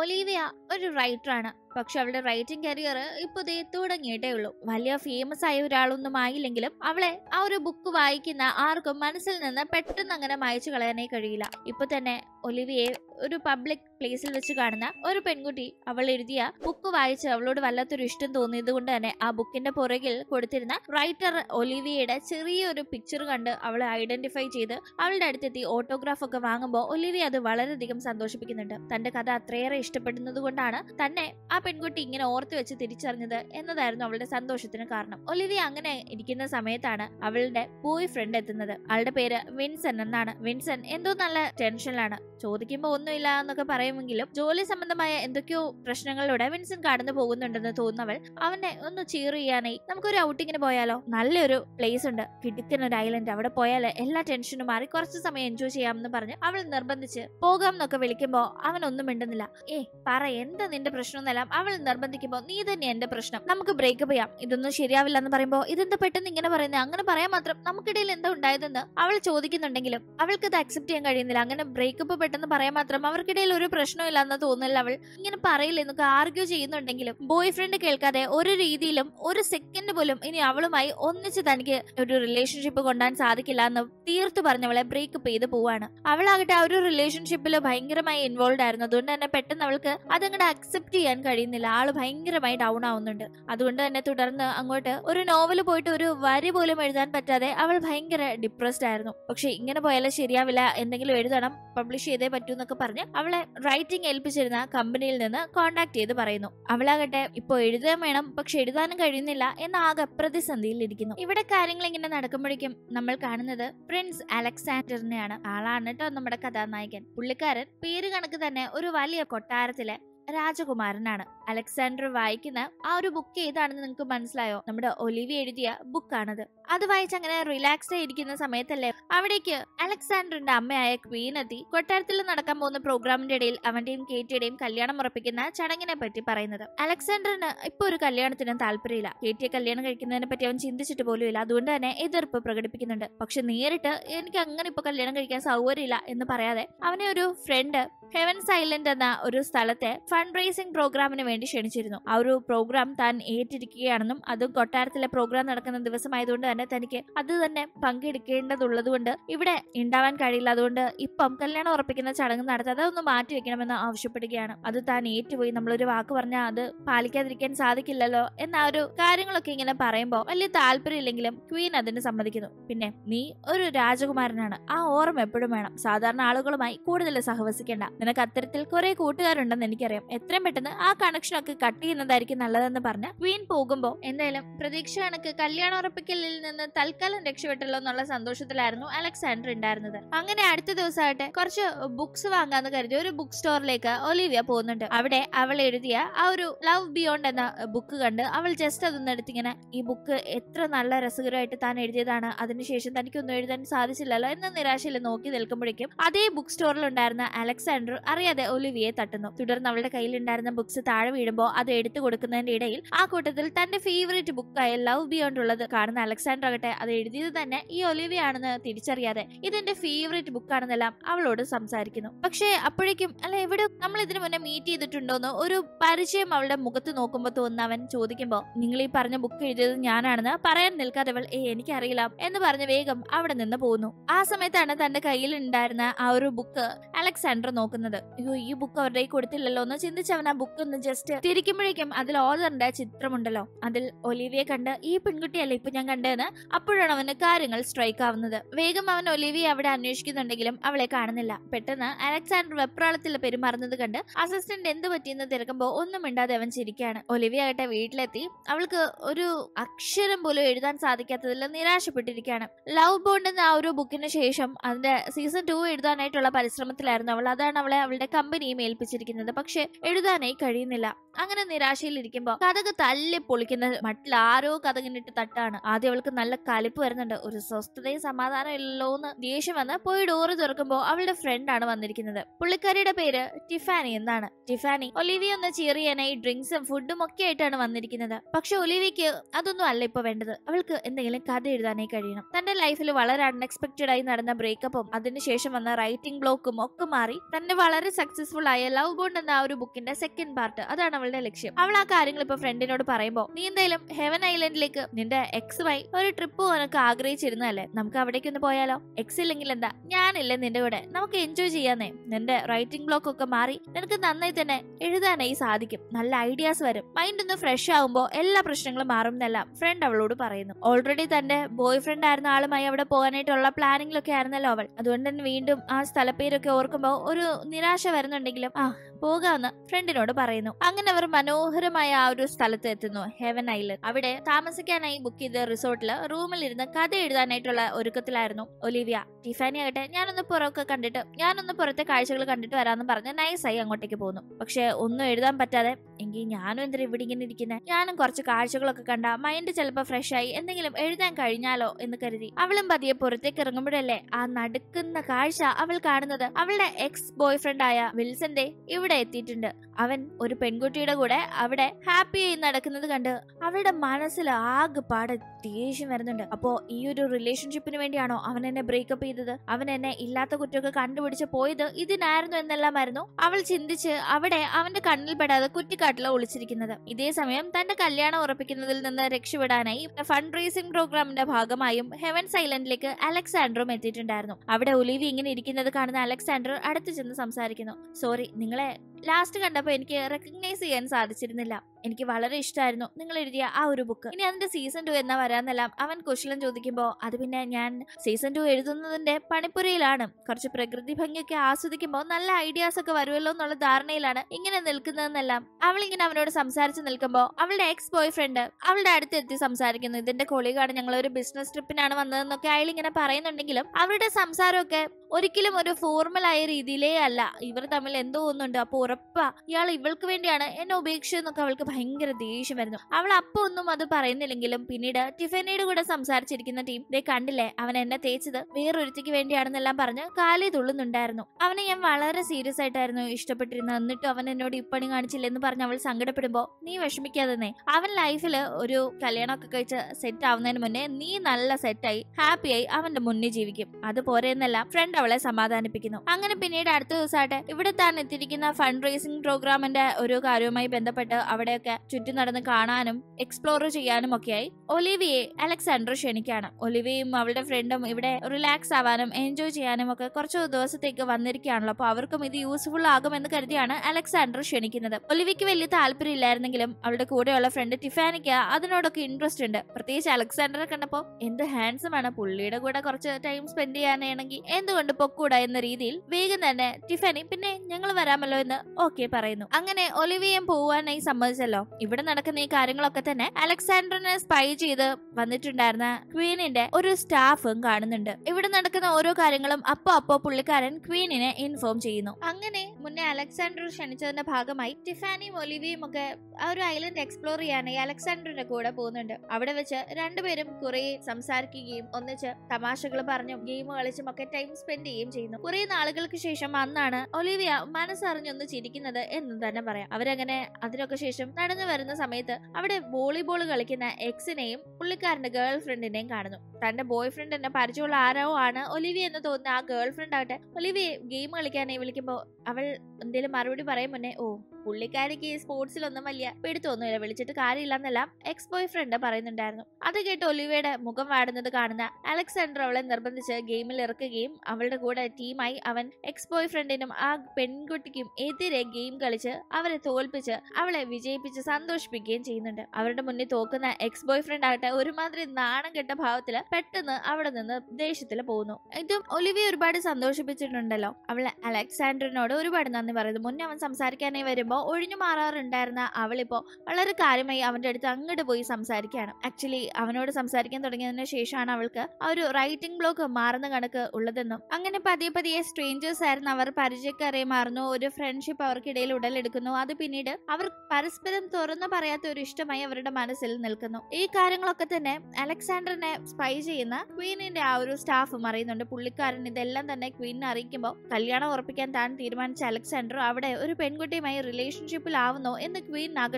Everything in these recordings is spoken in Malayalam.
ഒലീവിയ ഒരു റൈറ്ററാണ് പക്ഷെ അവളുടെ റൈറ്റിംഗ് കരിയർ ഇപ്പൊ ദേ തുടങ്ങിയിട്ടേ ഉള്ളൂ. വലിയ ഫേമസ് ആയ ഒരാളൊന്നും ആയില്ലെങ്കിലും അവളെ ആ ഒരു ബുക്ക് വായിക്കുന്ന ആർക്കും മനസ്സിൽ നിന്ന് പെട്ടെന്ന് അങ്ങനെ മായച്ചു കളയാനേ കഴിയില്ല. ഇപ്പൊ തന്നെ ഒലിവിയെ ഒരു പബ്ലിക് പ്ലേസിൽ വെച്ച് കാണുന്ന ഒരു പെൺകുട്ടി അവൾ എഴുതിയ ബുക്ക് വായിച്ച് അവളോട് വല്ലാത്തൊരു ഇഷ്ടം തോന്നിയത് കൊണ്ട് തന്നെ ആ ബുക്കിന്റെ പുറകിൽ കൊടുത്തിരുന്ന റൈറ്റർ ഒലിവിയയുടെ ചെറിയൊരു പിക്ചർ കണ്ട് അവളെ ഐഡന്റിഫൈ ചെയ്ത് അവളുടെ അടുത്തെത്തി ഓട്ടോഗ്രാഫ് ഒക്കെ വാങ്ങുമ്പോൾ ഒലിവിയ അത് വളരെയധികം സന്തോഷിപ്പിക്കുന്നുണ്ട്. തന്റെ കഥ അത്രയേറെ ഇഷ്ടപ്പെടുന്നത് കൊണ്ടാണ് തന്നെ ആ പെൺകുട്ടി ഇങ്ങനെ ഓർത്തു വെച്ച് തിരിച്ചറിഞ്ഞത് എന്നതായിരുന്നു അവളുടെ സന്തോഷത്തിന് കാരണം. ഒലിവിയ അങ്ങനെ ഇരിക്കുന്ന സമയത്താണ് അവളുടെ ബോയ് ഫ്രണ്ട് എത്തുന്നത്. അവളുടെ പേര് വിൻസൻ എന്നാണ്. വിൻസൻ എന്തോ നല്ല ടെൻഷനിലാണ് ചോദിക്കുമ്പോ ഒന്നുമില്ല എന്നൊക്കെ പറയുമെങ്കിലും ജോലി സംബന്ധമായ എന്തൊക്കെയോ പ്രശ്നങ്ങളിലൂടെ വിൻസൻ കടന്നു പോകുന്നുണ്ടെന്ന് തോന്നുന്നവൾ അവനെ ഒന്ന് ചീർ ചെയ്യാനായി. നമുക്കൊരു ഔട്ടിങ്ങിന് പോയാലോ? നല്ലൊരു പ്ലേസ് ഉണ്ട്. കിടുക്കൻ ഒരു ഐലൻഡ് അവിടെ പോയാൽ എല്ലാ ടെൻഷനും മാറി കുറച്ച് സമയം എൻജോയ് ചെയ്യാമെന്ന് പറഞ്ഞ് അവൾ നിർബന്ധിച്ച് പോകാം എന്നൊക്കെ വിളിക്കുമ്പോ അവൻ ഒന്നും മിണ്ടുന്നില്ല. ഏ പറ എന്താ നിന്റെ പ്രശ്നം എന്നെല്ലാം അവൾ നിർബന്ധിക്കുമ്പോ നീ തന്നെ എന്റെ പ്രശ്നം. നമുക്ക് ബ്രേക്കപ്പ് ചെയ്യാം. ഇതൊന്നും ശരിയാവില്ല എന്ന് പറയുമ്പോ ഇതെന്താ പെട്ടെന്ന് ഇങ്ങനെ പറയുന്നത് അങ്ങനെ പറയാൻ മാത്രം നമുക്കിടയിൽ എന്താ ഉണ്ടായതെന്ന്? അവൾ ചോദിക്കുന്നുണ്ടെങ്കിലും അവൾക്ക് അത് അക്സെപ്റ്റ് ചെയ്യാൻ കഴിയുന്നില്ല. അങ്ങനെ ബ്രേക്കപ്പ് പെട്ടെന്ന് പറയാൻ മാത്രം അവർക്കിടയിൽ ഒരു പ്രശ്നമില്ലെന്ന് തോന്നില്ല അവൾ ഇങ്ങനെ പറയില്ല എന്നൊക്കെ ആർഗ്യൂ ചെയ്യുന്നുണ്ടെങ്കിലും ബോയ് ഫ്രണ്ട് കേൾക്കാതെ ഒരു രീതിയിലും ഒരു സെക്കൻഡ് പോലും ഇനി അവളുമായി ഒന്നിച്ച് തനിക്ക് ഒരു റിലേഷൻഷിപ്പ് കൊണ്ടാൻ സാധിക്കില്ല എന്ന് തീർത്തു പറഞ്ഞവളെ ബ്രേക്കപ്പ് ചെയ്ത് പോവാണ്. അവളാകട്ടെ ആ ഒരു റിലേഷൻഷിപ്പിൽ ഭയങ്കരമായി ഇൻവോൾവ് ആയിരുന്നു. അതുകൊണ്ട് തന്നെ പെട്ടെന്ന് അവൾക്ക് അതങ്ങോട്ട് അക്സെപ്റ്റ് ചെയ്യാൻ കഴിയുന്നില്ല. ആൾ ഭയങ്കരമായി ഡൗൺ ആവുന്നുണ്ട്. അതുകൊണ്ട് തന്നെ തുടർന്ന് അങ്ങോട്ട് ഒരു നോവൽ പോയിട്ട് ഒരു വരി പോലും എഴുതാൻ പറ്റാതെ അവൾ ഭയങ്കര ഡിപ്രസ്ഡ് ആയിരുന്നു. പക്ഷെ ഇങ്ങനെ പോയാലും ശരിയാവില്ല. എന്തെങ്കിലും എഴുതണം പബ്ലിഷ് ചെയ്തേ പറ്റൂ എന്നൊക്കെ പറഞ്ഞ് അവളെ റൈറ്റിംഗ് ഏൽപ്പിച്ചിരുന്ന കമ്പനിയിൽ നിന്ന് കോണ്ടാക്ട് ചെയ്ത് പറയുന്നു. അവളാകട്ടെ ഇപ്പൊ എഴുതാൻ വേണം പക്ഷെ എഴുതാനും കഴിയുന്നില്ല എന്ന ആകെ പ്രതിസന്ധിയിൽ ഇരിക്കുന്നു ഇവിടെ കാര്യങ്ങൾ ഇങ്ങനെ നടക്കുമ്പോഴേക്കും നമ്മൾ കാണുന്നത് പ്രിൻസ് അലക്സാണ്ടറിനെയാണ്. ആളാണ് കേട്ടോ നമ്മുടെ കഥാനായകൻ. പുള്ളിക്കാരൻ പേര് കണക്ക് തന്നെ ഒരു വലിയ കൊട്ടാരത്തിലെ രാജകുമാരനാണ്. അലക്സാണ്ടർ വായിക്കുന്ന ആ ഒരു ബുക്ക് ഏതാണെന്ന് നിങ്ങൾക്ക് മനസ്സിലായോ? നമ്മുടെ ഒലിവി എഴുതിയ ബുക്കാണത് അത് വായിച്ച് അങ്ങനെ റിലാക്സ് ആയിരിക്കുന്ന സമയത്തല്ലേ അവിടേക്ക് അലക്സാണ്ടറിന്റെ അമ്മയായ ക്വീൻ എത്തി കൊട്ടാരത്തിൽ നടക്കാൻ പോകുന്ന പ്രോഗ്രാമിന്റെ ഇടയിൽ അവന്റെയും കേറ്റിയുടെയും കല്യാണം ഉറപ്പിക്കുന്ന ചടങ്ങിനെ പറ്റി പറയുന്നത്. അലക്സാണ്ടറിന് ഇപ്പൊ ഒരു കല്യാണത്തിന് താല്പര്യമില്ല. കേറ്റിയെ കല്യാണം കഴിക്കുന്നതിനെ പറ്റി അവൻ ചിന്തിച്ചിട്ട് പോലുമില്ല അതുകൊണ്ട് തന്നെ എതിർപ്പ് പ്രകടിപ്പിക്കുന്നുണ്ട്. പക്ഷെ നേരിട്ട് എനിക്ക് അങ്ങനെ ഇപ്പൊ കല്യാണം കഴിക്കാൻ സൗകര്യമില്ല എന്ന് പറയാതെ അവനെ ഒരു ഫ്രണ്ട് ഹെവൻ സൈലന്റ് എന്ന ഒരു സ്ഥലത്തെ ഫണ്ട് റേസിംഗ് പ്രോഗ്രാമിന് വേണ്ടി ക്ഷണിച്ചിരുന്നു. ആ ഒരു പ്രോഗ്രാം താൻ ഏറ്റിരിക്കുകയാണെന്നും അതും കൊട്ടാരത്തിലെ പ്രോഗ്രാം നടക്കുന്ന ദിവസമായതുകൊണ്ട് തന്നെ തനിക്ക് അത് തന്നെ പങ്കെടുക്കേണ്ടതുള്ളതുകൊണ്ട് ഇവിടെ ഉണ്ടാവാൻ കഴിയില്ല. അതുകൊണ്ട് ഇപ്പം കല്യാണം ഉറപ്പിക്കുന്ന ചടങ്ങ് നടത്തി അതൊന്ന് മാറ്റി വെക്കണമെന്ന് ആവശ്യപ്പെടുകയാണ്. അത് താൻ ഏറ്റുപോയി. നമ്മളൊരു വാക്ക് പറഞ്ഞാൽ അത് പാലിക്കാതിരിക്കാൻ സാധിക്കില്ലല്ലോ എന്ന ഒരു കാര്യങ്ങളൊക്കെ ഇങ്ങനെ പറയുമ്പോൾ വലിയ താല്പര്യമില്ലെങ്കിലും ക്വീൻ അതിന് സമ്മതിക്കുന്നു. പിന്നെ നീ ഒരു രാജകുമാരനാണ്. ആ ഓർമ്മ എപ്പോഴും വേണം. സാധാരണ ആളുകളുമായി കൂടുതൽ സഹവസിക്കേണ്ട. നിനക്ക് അത്തരത്തിൽ കുറെ കൂട്ടുകാരുണ്ടെന്ന് എനിക്കറിയാം. എത്രയും പെട്ടെന്ന് ആ കണക്ഷൻ ഒക്കെ കട്ട് ചെയ്യുന്നതായിരിക്കും നല്ലതെന്ന് പറഞ്ഞ് ക്വീൻ പോകുമ്പോൾ എന്തായാലും പ്രതീക്ഷ കണക്ക് കല്യാണ ഉറപ്പിക്കലിൽ നിന്ന് തൽക്കാലം രക്ഷപ്പെട്ടല്ലോ എന്നുള്ള സന്തോഷത്തിലായിരുന്നു അലക്സാണ്ടർ ഉണ്ടായിരുന്നത്. അങ്ങനെ അടുത്ത ദിവസമായിട്ട് കുറച്ച് ബുക്സ് വാങ്ങാന്ന് കരുതി ഒരു ബുക്ക് സ്റ്റോറിലേക്ക് ഒലിവിയ പോകുന്നുണ്ട്. അവിടെ അവൾ എഴുതിയ ആ ഒരു ലവ് ബിയോണ്ട് എന്ന ബുക്ക് കണ്ട് അവൾ ജസ്റ്റ് അതൊന്ന് എടുത്തിങ്ങനെ ഈ ബുക്ക് എത്ര നല്ല രസകരമായിട്ട് താൻ എഴുതിയതാണ്. അതിനുശേഷം തനിക്കൊന്നും എഴുതാൻ സാധിച്ചില്ലല്ലോ എന്ന നിരാശയിൽ നോക്കി നിൽക്കുമ്പോഴേക്കും അതേ ബുക്ക് സ്റ്റോറിൽ ഉണ്ടായിരുന്ന അലക്സാണ്ടർ അറിയാതെ ഒലിവിയെ തട്ടുന്നു. തുടർന്ന് അവളുടെ കയ്യിലുണ്ടായിരുന്ന ബുക്സ് താഴെ വീഴുമ്പോൾ അത് എടുത്തു കൊടുക്കുന്നതിന്റെ ഇടയിൽ ആ കൂട്ടത്തിൽ തന്റെ ഫേവറേറ്റ് ബുക്കായ ലവ് ബിയോണ്ട് ഉള്ളത് കാണുന്ന അലക്സാണ്ടർ ആകട്ടെ അത് എഴുതിയത് തന്നെ ഈ ഒലിവിയാണെന്ന് തിരിച്ചറിയാതെ ഇതെന്റെ ഫേവറേറ്റ് ബുക്കാണെന്നെല്ലാം അവളോട് സംസാരിക്കുന്നു. പക്ഷേ അപ്പോഴേക്കും അല്ല എവിടെ നമ്മൾ ഇതിനു മുന്നേ മീറ്റ് ചെയ്തിട്ടുണ്ടോന്ന് ഒരു പരിചയം അവളുടെ മുഖത്ത് നോക്കുമ്പോൾ തോന്നുന്ന. അവൻ ചോദിക്കുമ്പോൾ നിങ്ങൾ ഈ പറഞ്ഞ ബുക്ക് എഴുതിയത് ഞാനാണെന്ന് പറയാൻ നിൽക്കാതെ അവൾ ഏ എനിക്കറിയില്ല എന്ന് പറഞ്ഞ് വേഗം അവിടെ നിന്ന് പോകുന്നു ആ സമയത്താണ് തന്റെ കയ്യിൽ ഉണ്ടായിരുന്ന ആ ഒരു ബുക്ക് അലക്സാണ്ടർ നോക്കുന്നത്. അയ്യോ ഈ ബുക്ക് അവരുടെ കൊടുത്തില്ലല്ലോ എന്ന് ചിന്തിച്ചവൻ ആ ബുക്ക് ഒന്ന് ജസ്റ്റ് തിരിക്കുമ്പോഴേക്കും അതിൽ ഓതറിന്റെ ചിത്രമുണ്ടല്ലോ. അതിൽ ഒലിവിയെ കണ്ട് ഈ പെൺകുട്ടിയല്ലേ ഇപ്പൊ ഞാൻ കണ്ടതെന്ന് അപ്പോഴാണ് അവന് കാര്യങ്ങൾ സ്ട്രൈക്ക് ആവുന്നത്. വേഗം അവൻ ഒലിവിയെ അവിടെ അന്വേഷിക്കുന്നുണ്ടെങ്കിലും അവളെ കാണുന്നില്ല. പെട്ടെന്ന് അലക്സാണ്ടർ വെപ്രാളത്തിൽ പെരുമാറുന്നത് കണ്ട് അസിസ്റ്റന്റ് എന്ത് പറ്റിയെന്ന് തിരക്കുമ്പോൾ ഒന്നും മിണ്ടാതെ അവൻ ചിരിക്കുകയാണ് ഒലിവിയ ആകട്ടെ വീട്ടിലെത്തി. അവൾക്ക് ഒരു അക്ഷരം പോലും എഴുതാൻ സാധിക്കാത്തതിൽ നിരാശപ്പെട്ടിരിക്കുകയാണ് ലവ് ബോണ്ട് എന്ന ആ ഒരു ബുക്കിന് ശേഷം അതിന്റെ സീസൺ ടു എഴുതാനായിട്ടുള്ള പരിശ്രമത്തിലായിരുന്നു അവൾ. അതാണ് അവളെ അവളുടെ കമ്പനിയും ഏൽപ്പിച്ചിരിക്കുന്നത്. പക്ഷെ എഴുതാനായി കഴിയുന്നില്ല. അങ്ങനെ നിരാശയിലിരിക്കുമ്പോ കഥക് തല്ലി പൊളിക്കുന്ന മട്ടിൽ ആരോ കഥകിനിട്ട് തട്ടാണ്. ആദ്യം അവൾക്ക് നല്ല കലിപ്പ് വരുന്നുണ്ട്. ഒരു സ്വസ്ഥതയും സമാധാനം ഇല്ലല്ലോ എന്ന് ദേഷ്യം വന്ന് പോയി ഡോറ് തുറക്കുമ്പോ അവളുടെ ഫ്രണ്ട് ആണ് വന്നിരിക്കുന്നത്. പുള്ളിക്കാരിയുടെ പേര് ടിഫാനി എന്നാണ്. ടിഫാനി ഒലിവിയ ഒന്ന് ചീറിയാനായി ഡ്രിങ്ക്സും ഫുഡും ഒക്കെ ആയിട്ടാണ് വന്നിരിക്കുന്നത്. പക്ഷെ ഒലിവിക്ക് അതൊന്നും അല്ല ഇപ്പൊ വേണ്ടത്. അവൾക്ക് എന്തെങ്കിലും കഥ എഴുതാനായി കഴിയണം. തന്റെ ലൈഫിൽ വളരെ അൺഎക്സ്പെക്ടഡ് ആയി നടന്ന ബ്രേക്കപ്പും അതിനുശേഷം വന്ന റൈറ്റിംഗ് ബ്ലോക്കും ഒക്കെ മാറി തന്നെ വളരെ സക്സസ്ഫുൾ ആയ ലവ് ബോണ്ട് എന്ന ആ ഒരു ബുക്കിന്റെ സെക്കൻഡ് പാർട്ട് അതാണ് അവളുടെ ലക്ഷ്യം. അവൾ ആ കാര്യങ്ങൾ ഇപ്പൊ ഫ്രണ്ടിനോട് പറയുമ്പോ നീ എന്തായാലും ഹെവൻ ഐലൻഡിലേക്ക് നിന്റെ എക്സ് വൈ ഒരു ട്രിപ്പ് പോകാനൊക്കെ ആഗ്രഹിച്ചിരുന്നല്ലേ നമുക്ക് അവിടേക്ക് ഒന്ന് പോയാലോ? എക്സ് ഇല്ലെങ്കിൽ എന്താ? ഞാനില്ലേ നിന്റെ കൂടെ. നമുക്ക് എൻജോയ് ചെയ്യാന്നേ. നിന്റെ റൈറ്റിംഗ് ബ്ലോക്ക് ഒക്കെ മാറി നിനക്ക് നന്നായി തന്നെ എഴുതാനായി സാധിക്കും. നല്ല ഐഡിയാസ് വരും. മൈൻഡ് ഒന്ന് ഫ്രഷ് ആവുമ്പോ എല്ലാ പ്രശ്നങ്ങളും മാറും എന്നെല്ലാം ഫ്രണ്ട് അവളോട് പറയുന്നു. ഓൾറെഡി തന്റെ ബോയ് ഫ്രണ്ട് ആയിരുന്ന ആളുമായി അവിടെ പോകാനായിട്ടുള്ള പ്ലാനിംഗിലൊക്കെ ആയിരുന്നല്ലോ അവൾ. അതുകൊണ്ട് തന്നെ വീണ്ടും ആ സ്ഥലപ്പേരൊക്കെ ഓർക്കുമ്പോൾ ഒരു നിരാശ വരുന്നുണ്ടെങ്കിലും ആ പോകാമെന്ന് ഫ്രണ്ടിനോട് പറയുന്നു. അങ്ങനെ അവർ മനോഹരമായ ആ ഒരു സ്ഥലത്ത് എത്തുന്നു ഹെവൻ ഐലൻഡ്. അവിടെ താമസിക്കാനായി ബുക്ക് ചെയ്ത റിസോർട്ടിൽ റൂമിൽ ഇരുന്ന് കഥ എഴുതാനായിട്ടുള്ള ഒരുക്കത്തിലായിരുന്നു ഒലിവിയ. ടിഫാനി ആകട്ടെ ഞാനൊന്ന് പുറമൊക്കെ കണ്ടിട്ട് ഞാനൊന്ന് പുറത്തെ കാഴ്ചകൾ കണ്ടിട്ട് വരാമെന്ന് പറഞ്ഞ് നൈസായി അങ്ങോട്ടേക്ക് പോകുന്നു പക്ഷെ ഒന്നും എഴുതാൻ പറ്റാതെ എങ്കിൽ ഞാനും എന്തിനാ ഇവിടെ ഇങ്ങനെ ഇരിക്കുന്നത് ഞാനും കുറച്ച് കാഴ്ചകളൊക്കെ കണ്ട മൈൻഡ് ചിലപ്പോൾ ഫ്രഷ് ആയി എന്തെങ്കിലും എഴുതാൻ കഴിഞ്ഞാലോ എന്ന് കരുതി. അവളും പതിയെ പുറത്തേക്ക് ഇറങ്ങുമ്പോഴല്ലേ ആ നടുക്കുന്ന കാഴ്ച അവൾ കാണുന്നത്? അവളുടെ എക്സ് ബോയ് ഫ്രണ്ട് ആയ വിൽസന്റെ ഇവിടെ എത്തിയിട്ടുണ്ട്. അവൻ ഒരു പെൺകുട്ടിയുടെ കൂടെ അവിടെ ഹാപ്പി ആയി നടക്കുന്നത് കണ്ട് അവളുടെ മനസ്സിൽ ആകെ പാടെ ദേഷ്യം വരുന്നുണ്ട്. അപ്പോ ഈ ഒരു റിലേഷൻഷിപ്പിന് വേണ്ടിയാണോ അവൻ എന്നെ ബ്രേക്കപ്പ് ചെയ്തത്? അവൻ എന്നെ ഇല്ലാത്ത കുറ്റമൊക്കെ കണ്ടുപിടിച്ച് പോയത് ഇതിനായിരുന്നു എന്നെല്ലാമായിരുന്നു. അവൾ ചിന്തിച്ച് അവിടെ അവന്റെ കണ്ണിൽ പെടാതെ കുറ്റിക്കാട്ടിൽ ഒളിച്ചിരിക്കുന്നത്. ഇതേ സമയം തന്റെ കല്യാണം ഉറപ്പിക്കുന്നതിൽ നിന്ന് രക്ഷപ്പെടാനായി ഫണ്ട് റേസിംഗ് പ്രോഗ്രാമിന്റെ ഭാഗമായും ഹെവൻ സൈലൻഡിലേക്ക് അലക്സാണ്ടറും എത്തിയിട്ടുണ്ടായിരുന്നു. അവിടെ ഒലിവി ഇങ്ങനെ ഇരിക്കുന്നത് കാണുന്ന അലക്സാണ്ടർ അടുത്ത് ചെന്ന് സംസാരിക്കുന്നു. സോറി നിങ്ങളെ ലാസ്റ്റ് കണ്ടപ്പോൾ എനിക്ക് റെക്കഗ്നൈസ് ചെയ്യാൻ സാധിച്ചിരുന്നില്ല. എനിക്ക് വളരെ ഇഷ്ടമായിരുന്നു നിങ്ങൾ എഴുതിയ ആ ഒരു ബുക്ക് ഇനി അതിന്റെ സീസൺ ടു എന്നാ വരാന്നെല്ലാം അവൻ കുശലൻ ചോദിക്കുമ്പോൾ അത് പിന്നെ ഞാൻ സീസൺ ടു എഴുതുന്നതിന്റെ പണിപ്പുരയിലാണ്. കുറച്ച് പ്രകൃതി ഭംഗിയൊക്കെ ആസ്വദിക്കുമ്പോൾ നല്ല ഐഡിയാസ് ഒക്കെ വരുമല്ലോ എന്നുള്ള ധാരണയിലാണ് ഇങ്ങനെ നിൽക്കുന്നതെന്നെല്ലാം അവൾ ഇങ്ങനെ അവനോട് സംസാരിച്ച് നിൽക്കുമ്പോൾ അവളുടെ എക്സ് ബോയ് ഫ്രണ്ട് അവളുടെ അടുത്ത് എത്തി സംസാരിക്കുന്നു. ഇതിന്റെ കൊളീഗാണ് ഞങ്ങൾ ഒരു ബിസിനസ് ട്രിപ്പിനാണ് വന്നതെന്നൊക്കെ അയാൾ ഇങ്ങനെ പറയുന്നുണ്ടെങ്കിലും അവരുടെ സംസാരമൊക്കെ ഒരിക്കലും ഒരു ഫോർമൽ ആയ രീതിയിലേ അല്ല. ഇവർ തമ്മിൽ എന്തോ ഒന്നുണ്ട്. അപ്പൊ ഉറപ്പാ ഇയാൾ ഇവൾക്ക് വേണ്ടിയാണ് എന്നെ ഉപേക്ഷിച്ചതെന്നൊക്കെ അവൾക്ക് ഭയങ്കര ദേഷ്യം വരുന്നു. അവൾ അപ്പൊ ഒന്നും അത് പറയുന്നില്ലെങ്കിലും പിന്നീട് ടിഫനിയുടെ കൂടെ സംസാരിച്ചിരിക്കുന്ന ടീം ദേ കണ്ടില്ലേ അവൻ എന്നെ തേച്ചത് വേറൊരുത്തിക്ക് വേണ്ടിയാണെന്നെല്ലാം പറഞ്ഞ് കാലി തുള്ളുന്നുണ്ടായിരുന്നു. അവനെ ഞാൻ വളരെ സീരിയസ് ആയിട്ടായിരുന്നു ഇഷ്ടപ്പെട്ടിരുന്നത്. എന്നിട്ടും അവൻ എന്നോട് ഇപ്പണി കാണിച്ചില്ല എന്ന് പറഞ്ഞ് അവൾ സങ്കടപ്പെടുമ്പോ നീ വിഷമിക്കാതെ അവൻ ലൈഫിൽ ഒരു കല്യാണമൊക്കെ കഴിച്ച് സെറ്റ് ആവുന്നതിന് മുന്നേ നീ നല്ല സെറ്റായി ഹാപ്പിയായി അവന്റെ മുന്നിൽ ജീവിക്കും. അത് എന്നല്ല ഫ്രണ്ട് അവളെ സമാധാനിപ്പിക്കുന്നു. അങ്ങനെ പിന്നീട് അടുത്ത ദിവസമായിട്ട് ഇവിടെ താൻ എത്തിയിരിക്കുന്ന ഫണ്ട് റേസിംഗ് പ്രോഗ്രാമിന്റെ ഒരു കാര്യവുമായി ബന്ധപ്പെട്ട് അവിടെയൊക്കെ ചുറ്റി നടന്ന് കാണാനും എക്സ്പ്ലോർ ചെയ്യാനും ഒക്കെയായി. ഒലിവിയെ അലക്സാണ്ടർ ക്ഷണിക്കാണ് ഒലിവിയും അവളുടെ ഫ്രണ്ടും ഇവിടെ റിലാക്സ് ആവാനും എൻജോയ് ചെയ്യാനും ഒക്കെ കുറച്ച് ദിവസത്തേക്ക് വന്നിരിക്കുകയാണല്ലോ. അപ്പൊ അവർക്കും ഇത് യൂസ്ഫുൾ ആകുമെന്ന് കരുതിയാണ് അലക്സാണ്ടർ ക്ഷണിക്കുന്നത്. ഒലിവിക്ക് വലിയ താല്പര്യം ഇല്ലായിരുന്നെങ്കിലും അവളുടെ കൂടെയുള്ള ഫ്രണ്ട് ടിഫാനിക്ക് അതിനോടൊക്കെ ഇൻട്രസ്റ്റ് ഉണ്ട്. പ്രത്യേകിച്ച് അലക്സാണ്ടറെ കണ്ടപ്പോ എന്ത് ഹാൻസം ആണ്. പുള്ളിയുടെ കൂടെ കുറച്ച് ടൈം സ്പെൻഡ് ചെയ്യാനാണെങ്കിൽ എന്തുകൊണ്ട് പൊക്കൂടാ എന്ന രീതിയിൽ വേഗം തന്നെ ടിഫാനി പിന്നെ ഞങ്ങൾ വരാമല്ലോ എന്ന് ഓക്കെ പറയുന്നു. അങ്ങനെ ഒലിവിയം പോവാനായി സമ്മതിച്ചല്ലോ. ഇവിടെ നടക്കുന്ന ഈ കാര്യങ്ങളൊക്കെ തന്നെ അലക്സാണ്ടറിനെ സ്പൈ ചെയ്ത് വന്നിട്ടുണ്ടായിരുന്ന ക്വീനിന്റെ ഒരു സ്റ്റാഫും കാണുന്നുണ്ട്. ഇവിടെ നടക്കുന്ന ഓരോ കാര്യങ്ങളും അപ്പോ അപ്പോ പുള്ളിക്കാരൻ ക്വീനിനെ ഇൻഫോം ചെയ്യുന്നു. അങ്ങനെ മുന്നേ അലക്സാണ്ടർ ക്ഷണിച്ചതിന്റെ ഭാഗമായി ടിഫാനിയും ഒലിവിയും ഒക്കെ ആ ഒരു ഐലൻഡ് എക്സ്പ്ലോർ ചെയ്യാനായി അലക്സാണ്ടറിന്റെ കൂടെ പോകുന്നുണ്ട്. അവിടെ വെച്ച് രണ്ടുപേരും കുറെ സംസാരിക്കുകയും ഒന്നിച്ച് തമാശകൾ പറഞ്ഞും ഗെയിം കളിച്ചും ഒക്കെ ടൈം സ്പെൻഡ് ചെയ്യുകയും ചെയ്യുന്നു. കുറെ നാളുകൾക്ക് ശേഷം അന്നാണ് ഒലിവിയ മനസ്സറിഞ്ഞൊന്ന് ചിരിക്കുന്നത് എന്ന് തന്നെ പറയാം. അവരങ്ങനെ അതിനൊക്കെ ശേഷം നടന്നു വരുന്ന സമയത്ത് അവിടെ വോളിബോൾ കളിക്കുന്ന എക്സിനെയും പുള്ളിക്കാരന്റെ ഗേൾ ഫ്രണ്ടിനെയും കാണുന്നു. തന്റെ ബോയ് ഫ്രണ്ട് എന്നെ പരിചയമുള്ള ആരോ ആണ് ഒലിവിയ എന്ന് തോന്നുന്ന ആ ഗേൾ ഫ്രണ്ട് ആവട്ടെ ഒലിവിയെ ഗെയിം കളിക്കാനായി വിളിക്കുമ്പോൾ അവൾ എന്തെങ്കിലും മറുപടി പറയും മുന്നേ ഓ പുള്ളിക്കാരിക്ക് ഈ സ്പോർട്സിലൊന്നും വലിയ പിടുത്തൊന്നുമില്ല വിളിച്ചിട്ട് കാര്യമില്ലെന്നെല്ലാം എക്സ് ബോയ് ഫ്രണ്ട് പറയുന്നുണ്ടായിരുന്നു. അത് കേട്ട് ഒലിവയുടെ മുഖം വാടുന്നത് കാണുന്ന അലക്സാണ്ടർ അവളെ നിർബന്ധിച്ച് ഗെയിമിൽ ഇറക്കുകയും അവളുടെ കൂടെ ടീമായി അവൻ എക്സ് ബോയ് ഫ്രണ്ടിനും ആ പെൺകുട്ടിക്കും എതിരെ ഗെയിം കളിച്ച് അവരെ തോൽപ്പിച്ച് അവളെ വിജയിപ്പിച്ച് സന്തോഷിപ്പിക്കുകയും ചെയ്യുന്നുണ്ട്. അവരുടെ മുന്നിൽ തോക്കുന്ന എക്സ് ബോയ് ഫ്രണ്ട് ആകട്ടെ ഒരുമാതിരി നാണം കെട്ട ഭാവത്തിൽ പെട്ടെന്ന് അവിടെ നിന്ന് ദേഷ്യത്തിൽ പോകുന്നു. ഇതും ഒലിവിയെ ഒരുപാട് സന്തോഷിപ്പിച്ചിട്ടുണ്ടല്ലോ. അവൾ അലക്സാണ്ടറിനോട് ഒരുപാട് നന്ദി പറയുന്നു. മുന്നേ അവൻ സംസാരിക്കാനായി വരുമ്പോൾ ഒഴിഞ്ഞു മാറാറുണ്ടായിരുന്ന അവളിപ്പോ വളരെ കാര്യമായി അവന്റെ അടുത്ത് അങ്ങോട്ട് പോയി സംസാരിക്കുകയാണ്. ആക്ച്വലി അവനോട് സംസാരിക്കാൻ തുടങ്ങിയതിന് ശേഷമാണ് അവൾക്ക് ആ ഒരു റൈറ്റിംഗ് ബ്ലോക്ക് മാറുന്ന കണക്ക് ഉള്ളതെന്നും അങ്ങനെ പതിയെ പതിയെ സ്ട്രേഞ്ചേഴ്സ് ആയിരുന്നു അവർ പരിചയക്കാരെ മാറുന്നു ഒരു ഫ്രണ്ട്ഷിപ്പ് അവർക്കിടയിൽ ഉടലെടുക്കുന്നു അത് പിന്നീട് അവർ പരസ്പരം തുറന്നു പറയാത്ത ഒരു ഇഷ്ടമായി അവരുടെ മനസ്സിൽ നിൽക്കുന്നു. ഈ കാര്യങ്ങളൊക്കെ തന്നെ അലക്സാണ്ടറിനെ സ്പൈ ചെയ്യുന്ന ക്വീനിന്റെ ആ ഒരു സ്റ്റാഫും അറിയുന്നുണ്ട് പുള്ളിക്കാരൻ ഇതെല്ലാം തന്നെ ക്വീനിനെ അറിയിക്കുമ്പോൾ കല്യാണം ഉറപ്പിക്കാൻ താൻ തീരുമാനിച്ച അലക്സാണ്ടർ അവിടെ ഒരു പെൺകുട്ടിയുമായി റിലേഷൻഷിപ്പിലാവുന്നോ എന്ന്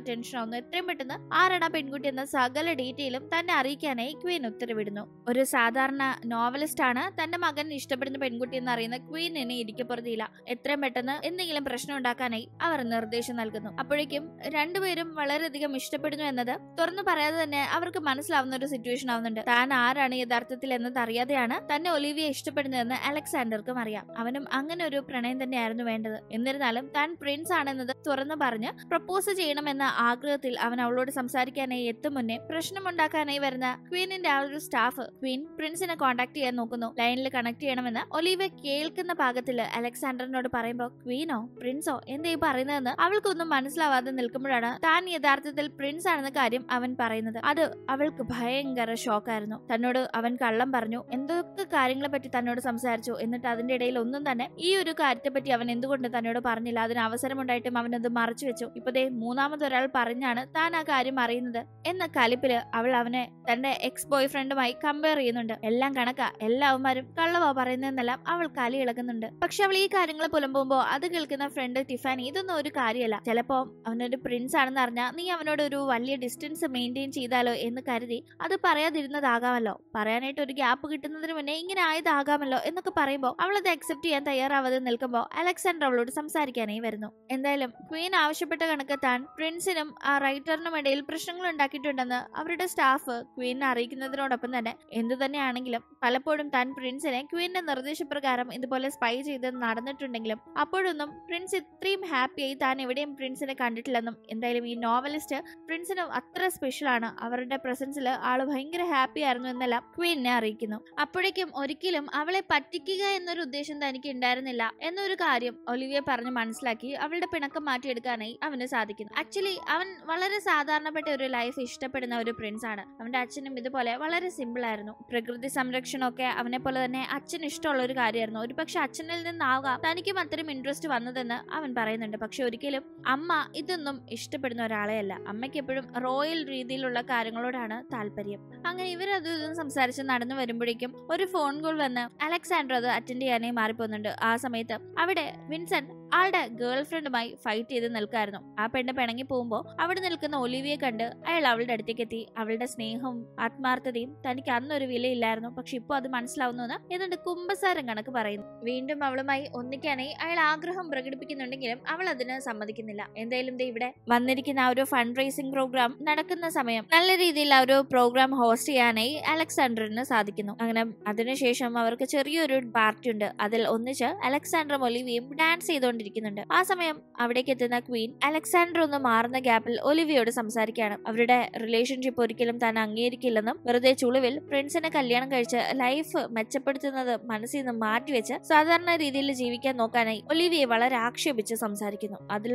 ടെൻഷൻ ആവുന്നു. എത്രയും പെട്ടെന്ന് ആരാണ് ആ പെൺകുട്ടി എന്ന സകല ഡീറ്റെയിലും തന്നെ അറിയിക്കാനായി ക്വീൻ ഉത്തരവിടുന്നു. ഒരു സാധാരണ നോവലിസ്റ്റ് ആണ് തന്റെ മകൻ ഇഷ്ടപ്പെടുന്ന പെൺകുട്ടി എന്ന് അറിയുന്ന ക്വീനിനെ ഇരിക്കപ്പുറത്തിയില്ല എത്രയും പെട്ടെന്ന് എന്തെങ്കിലും പ്രശ്നം ഉണ്ടാക്കാനായി അവർ നിർദ്ദേശം നൽകുന്നു. അപ്പോഴേക്കും രണ്ടുപേരും വളരെയധികം ഇഷ്ടപ്പെടുന്നു എന്നത് തുറന്നു പറയാതെ തന്നെ അവർക്ക് മനസ്സിലാവുന്ന ഒരു സിറ്റുവേഷൻ ആവുന്നുണ്ട്. താൻ ആരാണ് യഥാർത്ഥത്തിൽ എന്നത് അറിയാതെയാണ് തന്നെ ഒലിവിയെ ഇഷ്ടപ്പെടുന്നതെന്ന് അലക്സാണ്ടർക്കും അറിയാം. അവനും അങ്ങനെ ഒരു പ്രണയം തന്നെയായിരുന്നു വേണ്ടത്. എന്നിരുന്നാലും താൻ പ്രിൻസ് ആണെന്നത് തുറന്നു പറഞ്ഞ് പ്രപ്പോസ് ചെയ്യണമെന്ന ആഗ്രഹത്തിൽ അവൻ അവളോട് സംസാരിക്കാനായി എത്തും മുന്നേ പ്രശ്നമുണ്ടാക്കാനായി വരുന്ന ക്വീനിന്റെ ആ ഒരു സ്റ്റാഫ് ക്വീൻ പ്രിൻസിനെ കോൺടാക്ട് ചെയ്യാൻ നോക്കുന്നു. ലൈനിൽ കണക്ട് ചെയ്യണമെന്ന് ഒലീവ കേൾക്കുന്ന ഭാഗത്തിൽ അലക്സാണ്ടറിനോട് പറയുമ്പോൾ ക്വീനോ പ്രിൻസോ എന്താ ഈ പറയുന്നതെന്ന് അവൾക്കൊന്നും മനസ്സിലാവാതെ നിൽക്കുമ്പോഴാണ് താൻ യഥാർത്ഥത്തിൽ പ്രിൻസ് ആണെന്ന കാര്യം അവൻ പറയുന്നത്. അത് അവൾക്ക് ഭയങ്കര ഷോക്കായിരുന്നു തന്നോട് അവൻ കള്ളം പറഞ്ഞു. എന്തൊക്കെ കാര്യങ്ങളെ പറ്റി തന്നോട് സംസാരിച്ചു? എന്നിട്ട് അതിന്റെ ഇടയിൽ ഒന്നും തന്നെ ഈ ഒരു കാര്യത്തെ പറ്റി അവൻ എന്തുകൊണ്ട് തന്നോട് പറഞ്ഞില്ല? അതിന് അവസരമുണ്ടായിട്ടും അത് മറച്ചു വെച്ചു. ഇപ്പൊ ദേ മൂന്നാമതൊരാൾ പറഞ്ഞാണ് താൻ ആ കാര്യം അറിയുന്നത്. എന്ന കലിപ്പിൽ അവൾ അവനെ തന്റെ എക്സ് ബോയ് ഫ്രണ്ടുമായി കമ്പയർ ചെയ്യുന്നുണ്ട്. എല്ലാം കണക്കാ. എല്ലാവന്മാരും കള്ളവാ പറയുന്നതെന്നെല്ലാം അവൾ കലി ഇളകുന്നുണ്ട്. പക്ഷെ അവൾ ഈ കാര്യങ്ങൾ പുലമ്പുമ്പോ അത് കേൾക്കുന്ന ഫ്രണ്ട് ടിഫാനി ഇതൊന്നും ഒരു കാര്യമല്ല. ചിലപ്പോ അവനൊരു പ്രിൻസ് ആണെന്ന് അറിഞ്ഞാൽ നീ അവനോട് ഒരു വലിയ ഡിസ്റ്റൻസ് മെയിന്റെയിൻ ചെയ്താലോ എന്ന് കരുതി അത് പറയാതിരുന്നതാകാമല്ലോ. പറയാനായിട്ട് ഒരു ഗ്യാപ്പ് കിട്ടുന്നതിന് മുന്നേ ഇങ്ങനെ ആയതാകാമല്ലോ എന്നൊക്കെ പറയുമ്പോൾ അവൾ അത് അക്സെപ്റ്റ് ചെയ്യാൻ തയ്യാറാവാതെ നിൽക്കുമ്പോൾ അലക്സാണ്ടർ അവളോട് സംസാരിക്കാനായി വരുന്നു. എന്തായാലും ക്വീൻ ആവശ്യപ്പെട്ട കണക്ക് താൻ പ്രിൻസിനും ആ റൈറ്ററിനും ഇടയിൽ പ്രശ്നങ്ങൾ ഉണ്ടാക്കിയിട്ടുണ്ടെന്ന് അവരുടെ സ്റ്റാഫ് ക്വീനെ അറിയിക്കുന്നതിനോടൊപ്പം തന്നെ എന്തു തന്നെയാണെങ്കിലും പലപ്പോഴും താൻ പ്രിൻസിനെ ക്വീനിന്റെ നിർദ്ദേശപ്രകാരം ഇതുപോലെ സ്പൈ ചെയ്ത് നടന്നിട്ടുണ്ടെങ്കിലും അപ്പോഴൊന്നും പ്രിൻസ് ഇത്രയും ഹാപ്പിയായി താൻ എവിടെയും പ്രിൻസിനെ കണ്ടിട്ടില്ലെന്നും എന്തായാലും ഈ നോവലിസ്റ്റ് പ്രിൻസിന് അത്ര സ്പെഷ്യലാണ് അവരുടെ പ്രസൻസിൽ ആൾ ഭയങ്കര ഹാപ്പി ആയിരുന്നു എന്നെല്ലാം ക്വീനെ അറിയിക്കുന്നു. അപ്പോഴേക്കും ഒരിക്കലും അവളെ പറ്റിക്കുക എന്നൊരു ഉദ്ദേശം തനിക്ക് ഉണ്ടായിരുന്നില്ല എന്നൊരു കാര്യം ഒലിവിയ പറഞ്ഞു മനസ്സിലാക്കി അവളുടെ പിണക്കം മാറ്റിയെടുക്കാനായി അവന് സാധിക്കുന്നു. ആക്ച്വലി അവൻ വളരെ സാധാരണപ്പെട്ട ഒരു ലൈഫ് ഇഷ്ടപ്പെടുന്ന ഒരു പ്രിൻസ് ആണ്. അവന്റെ അച്ഛനും ഇതുപോലെ വളരെ സിമ്പിൾ ആയിരുന്നു. പ്രകൃതി സംരക്ഷണമൊക്കെ അവനെ പോലെ തന്നെ അച്ഛൻ ഇഷ്ടമുള്ള ഒരു കാര്യമായിരുന്നു. ഒരു പക്ഷെ അച്ഛനിൽ നിന്നാവാം തനിക്കും അത്രയും ഇൻട്രസ്റ്റ് വന്നതെന്ന് അവൻ പറയുന്നുണ്ട്. പക്ഷെ ഒരിക്കലും അമ്മ ഇതൊന്നും ഇഷ്ടപ്പെടുന്ന ഒരാളെ അല്ല അമ്മയ്ക്ക് എപ്പോഴും റോയൽ രീതിയിലുള്ള കാര്യങ്ങളോടാണ് താല്പര്യം. അങ്ങനെ ഇവരത് ഇതും സംസാരിച്ച് നടന്നു വരുമ്പോഴേക്കും ഒരു ഫോൺ കോൾ വന്ന് അലക്സാണ്ടർ അത് അറ്റൻഡ് ചെയ്യാനായി മാറിപ്പോകുന്നുണ്ട്. ആ സമയത്ത് അവിടെ Vincent. ആളുടെ ഗേൾ ഫ്രണ്ടുമായി ഫൈറ്റ് ചെയ്ത് നിൽക്കായിരുന്നു. ആ പെണ്ണ് പിണങ്ങി പോകുമ്പോൾ അവിടെ നിൽക്കുന്ന ഒലിവിയെ കണ്ട് അയാൾ അവളുടെ അടുത്തേക്ക് എത്തി അവളുടെ സ്നേഹവും ആത്മാർത്ഥതയും തനിക്ക് അന്നൊരു വിലയില്ലായിരുന്നു. പക്ഷെ ഇപ്പോൾ അത് മനസ്സിലാവുന്നു എന്നിട്ട് കുംഭസാരം കണക്ക് പറയുന്നു. വീണ്ടും അവളുമായി ഒന്നിക്കാനായി അയാൾ ആഗ്രഹം പ്രകടിപ്പിക്കുന്നുണ്ടെങ്കിലും അവൾ അതിന് സമ്മതിക്കുന്നില്ല. എന്തായാലും ദേ ഇവിടെ വന്നിരിക്കുന്ന ആ ഒരു ഫണ്ട് റേസിംഗ് പ്രോഗ്രാം നടക്കുന്ന സമയം നല്ല രീതിയിൽ ആ ഒരു പ്രോഗ്രാം ഹോസ്റ്റ് ചെയ്യാനായി അലക്സാണ്ടറിന് സാധിക്കുന്നു. അങ്ങനെ അതിനുശേഷം അവർക്ക് ചെറിയൊരു പാർട്ടി ഉണ്ട്. അതിൽ ഒന്നിച്ച് അലക്സാണ്ടറും ഒലിവിയും ഡാൻസ് ചെയ്തുകൊണ്ടിരിക്കുന്നുണ്ട് ആ സമയം അവിടേക്ക് എത്തുന്ന ക്വീൻ അലക്സാണ്ടർ ഒന്ന് മാറുന്ന ഗ്യാപ്പിൽ ഒലിവിയോട് സംസാരിക്കുകയാണ്. അവരുടെ റിലേഷൻഷിപ്പ് ഒരിക്കലും താൻ അംഗീകരിക്കില്ലെന്നും വെറുതെ ചുളിവിൽ പ്രിൻസിനെ കല്യാണം കഴിച്ച് ലൈഫ് മെച്ചപ്പെടുത്തുന്നത് മനസ്സിൽ നിന്ന് മാറ്റിവെച്ച് സാധാരണ രീതിയിൽ ജീവിക്കാൻ നോക്കാനായി ഒലിവിയെ വളരെ ആക്ഷേപിച്ച് സംസാരിക്കുന്നു. അതിൽ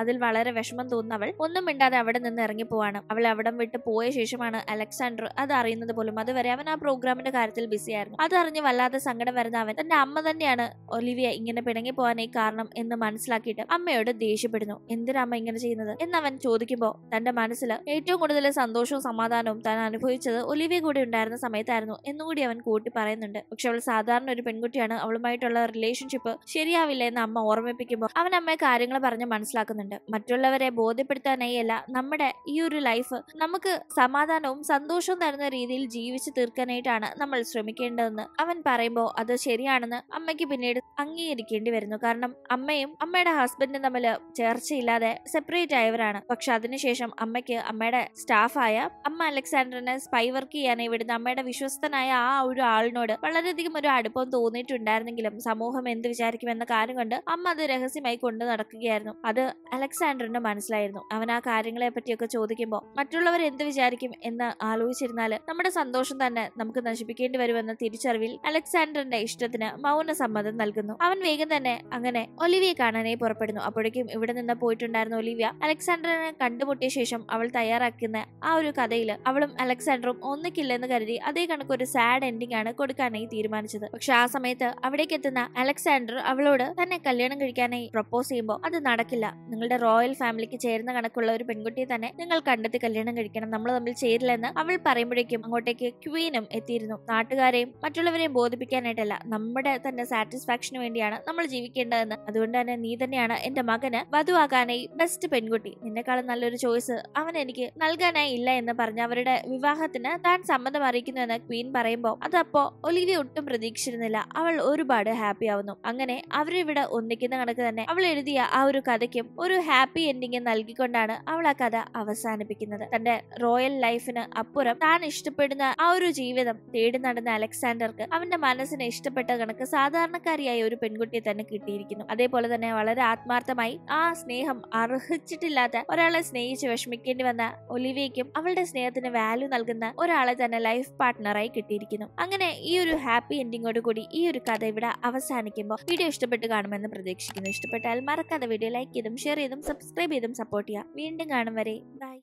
അതിൽ വളരെ വിഷമം തോന്നുന്നവൾ ഒന്നും മിണ്ടാതെ അവിടെ നിന്ന് ഇറങ്ങി പോവാണ് അവൾ അവിടം വിട്ട് പോയ ശേഷമാണ് അലക്സാണ്ടർ അത് അറിയുന്നത് പോലും. അതുവരെ അവൻ ആ പ്രോഗ്രാമിന്റെ കാര്യത്തിൽ ബിസിയായിരുന്നു അതറിഞ്ഞ് വല്ലാതെ സങ്കടം വരുന്ന അവൻ തന്റെ അമ്മ തന്നെയാണ് ഒലിവിയ ഇങ്ങനെ പിണങ്ങി പോകാനായി കാരണം എന്ന് മനസ്സിലാക്കിയിട്ട് അമ്മയോട് ദേഷ്യപ്പെടുന്നു. എന്തിനാ അമ്മ ഇങ്ങനെ ചെയ്യുന്നത്? എന്ന് അവൻ ചോദിക്കുമ്പോൾ തന്റെ മനസ്സിൽ ഏറ്റവും കൂടുതൽ സന്തോഷവും സമാധാനവും താൻ അനുഭവിച്ചത് ഒലിവിയ കൂടെ ഉണ്ടായിരുന്ന സമയത്തായിരുന്നു എന്നുകൂടി അവൻ കൂട്ടി പറയുന്നുണ്ട്. പക്ഷെ അവൾ സാധാരണ ഒരു പെൺകുട്ടിയാണ്. അവളുമായിട്ടുള്ള റിലേഷൻഷിപ്പ് ശരിയാവില്ല എന്ന് അമ്മ ഓർമ്മിപ്പിക്കുമ്പോൾ അവൻ അമ്മയെ കാര്യങ്ങൾ പറഞ്ഞ് മനസ്സിലാക്കുന്നുണ്ട്. മറ്റുള്ളവരെ ബോധ്യപ്പെടുത്താനായി അല്ല നമ്മുടെ ഈ ഒരു ലൈഫ് നമുക്ക് സമാധാനവും സന്തോഷവും തരുന്ന രീതിയിൽ ജീവിച്ചു തീർക്കാനായിട്ടാണ് നമ്മൾ ശ്രമിക്കേണ്ടതെന്ന് അവൻ പറയുമ്പോൾ അത് ശരിയാണെന്ന് അമ്മയ്ക്ക് പിന്നീട് അംഗീകരിക്കേണ്ടി വരുന്നു. കാരണം അമ്മയും അമ്മയുടെ ഹസ്ബൻഡും തമ്മിൽ ചേർച്ചയില്ലാതെ സെപ്പറേറ്റ് ആയവരാണ്. പക്ഷെ അതിനുശേഷം അമ്മയ്ക്ക് അമ്മയുടെ സ്റ്റാഫായ അമ്മ അലക്സാണ്ടറിനെ സ്പൈ വർക്ക് ചെയ്യാനായി വിടുന്ന അമ്മയുടെ വിശ്വസ്തനായ ആ ഒരു ആളിനോട് വളരെയധികം ഒരു അടുപ്പം തോന്നിയിട്ടുണ്ടായിരുന്നെങ്കിലും സമൂഹം എന്ത് വിചാരിക്കുമെന്ന കാര്യം കൊണ്ട് അമ്മ അത് രഹസ്യമായി കൊണ്ടു നടക്കുകയായിരുന്നു. അത് അലക്സാണ്ടറിന് മനസ്സിലായിരുന്നു. അവൻ ആ കാര്യങ്ങളെ പറ്റിയൊക്കെ ചോദിക്കുമ്പോൾ മറ്റുള്ളവർ എന്ത് വിചാരിക്കും എന്ന് ആലോചിച്ചിരുന്നാൽ നമ്മുടെ സന്തോഷം തന്നെ നമുക്ക് നശിപ്പിക്കേണ്ടി വരുമെന്ന തിരിച്ചറിവിൽ അലക്സാണ്ടറിന്റെ ഇഷ്ടത്തിന് മൗന സമ്മതം നൽകുന്നു. അവൻ വേഗം തന്നെ അങ്ങനെ ഒലിവിയ കാണാനായി പുറപ്പെടുന്നു. അപ്പോഴേക്കും ഇവിടെ നിന്ന് പോയിട്ടുണ്ടായിരുന്ന ഒലിവിയ അലക്സാണ്ടറിനെ കണ്ടുമുട്ടിയ ശേഷം അവൾ തയ്യാറാക്കുന്ന ആ ഒരു കഥയിൽ അവളും അലക്സാണ്ടറും ഒന്നിക്കില്ലെന്ന് കരുതി അതേ കണക്ക് ഒരു സാഡ് എൻഡിംഗ് ആണ് കൊടുക്കാനായി തീരുമാനിച്ചത്. പക്ഷെ ആ സമയത്ത് അവിടേക്ക് എത്തുന്ന അലക്സാണ്ടർ അവളോട് തന്നെ കല്യാണം കഴിക്കാനായി പ്രപ്പോസ് ചെയ്യുമ്പോൾ അത് നടക്കില്ല. നിങ്ങളുടെ റോയൽ ഫാമിലിക്ക് ചേരുന്ന കണക്കുള്ള ഒരു പെൺകുട്ടിയെ തന്നെ നിങ്ങൾ കണ്ടെത്തി കല്യാണം കഴിക്കണം. നമ്മൾ തമ്മിൽ ചേരില്ലെന്ന് അവൾ പറയുമ്പോഴേക്കും അങ്ങോട്ടേക്ക് ക്വീനും എത്തിയിരുന്നു. നാട്ടുകാരെയും മറ്റുള്ളവരെയും ബോധിപ്പിക്കാനായിട്ടല്ല നമ്മുടെ തന്നെ സാറ്റിസ്ഫാക്ഷന് വേണ്ടിയാണ് നമ്മൾ ജീവിക്കേണ്ടതെന്ന്. അതുകൊണ്ട് തന്നെ നീ തന്നെയാണ് എന്റെ മകന് വധുവാകാനായി ബെസ്റ്റ് പെൺകുട്ടി. നിന്നെക്കാളും നല്ലൊരു ചോയ്സ് അവൻ എനിക്ക് നൽകാനായി ഇല്ല എന്ന് പറഞ്ഞ് അവരുടെ വിവാഹത്തിന് താൻ സമ്മതം അറിയിക്കുന്നു എന്ന് ക്വീൻ പറയുമ്പോൾ അതപ്പോ ഒലിവിയ ഒട്ടും പ്രതീക്ഷിച്ചിരുന്നില്ല. അവൾ ഒരുപാട് ഹാപ്പി ആവുന്നു. അങ്ങനെ അവരിവിടെ ഒന്നിക്കുന്ന കണക്ക് തന്നെ അവൾ എഴുതിയ ആ ഒരു കഥയ്ക്കും ഒരു ഹാപ്പി എൻഡിങ് നൽകിക്കൊണ്ടാണ് അവൾ ആ കഥ അവസാനിപ്പിക്കുന്നത്. തന്റെ റോയൽ ലൈഫിന് അപ്പുറം താൻ ഇഷ്ടപ്പെടുന്ന ആ ഒരു ജീവിതം തേടി നടന്ന അലക്സാണ്ടർക്ക് അവന്റെ മനസ്സിനെ ഇഷ്ടപ്പെട്ട കണക്ക് സാധാരണക്കാരിയായ ഒരു പെൺകുട്ടിയെ തന്നെ കിട്ടിയിരിക്കുന്നു. അതേപോലെ തന്നെ വളരെ ആത്മാർത്ഥമായി ആ സ്നേഹം അർഹിച്ചിട്ടില്ലാത്ത ഒരാളെ സ്നേഹിച്ച് വിഷമിക്കേണ്ടി വന്ന ഒലിവിയയ്ക്കും അവളുടെ സ്നേഹത്തിന് വാല്യൂ നൽകുന്ന ഒരാളെ തന്നെ ലൈഫ് പാർട്ട്ണറായി കിട്ടിയിരിക്കുന്നു. അങ്ങനെ ഈ ഒരു ഹാപ്പി എൻഡിങ്ങോട് കൂടി ഈ ഒരു കഥ ഇവിടെ അവസാനിക്കുമ്പോൾ വീഡിയോ ഇഷ്ടപ്പെട്ട് കാണുമെന്ന് പ്രതീക്ഷിക്കുന്നു. ഇഷ്ടപ്പെട്ടാൽ മറക്കാതെ വീഡിയോ ലൈക്ക് ചെയ്തും ഷെയർ ചെയ്തും സബ്സ്ക്രൈബ് ചെയ്തും സപ്പോർട്ട് ചെയ്യുക. വീണ്ടും കാണും വരെ. ബൈ